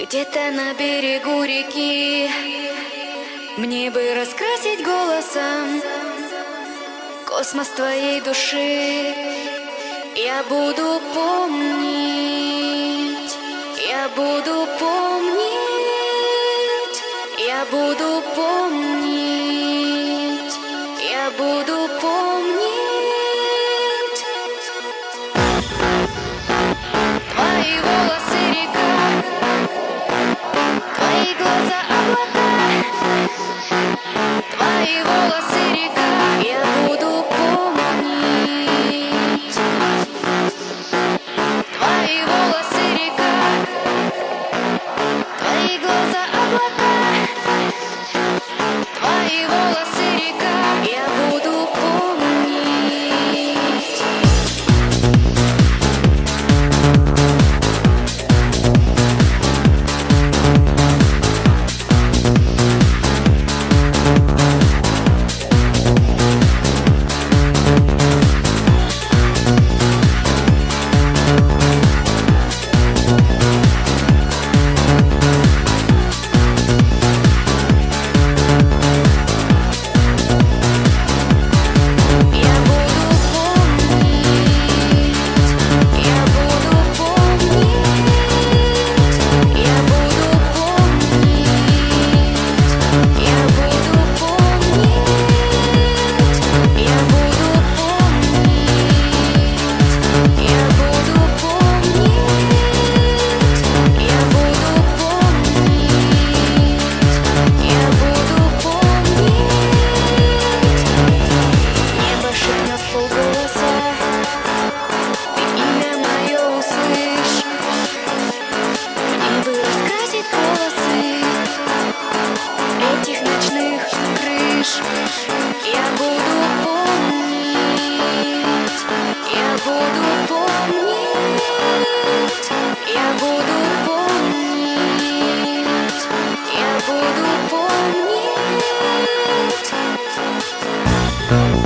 Где-то на берегу реки. Мне бы раскрасить голосом Космос твоей души. Я буду помнить Я буду помнить Я буду помнить Я буду Oh.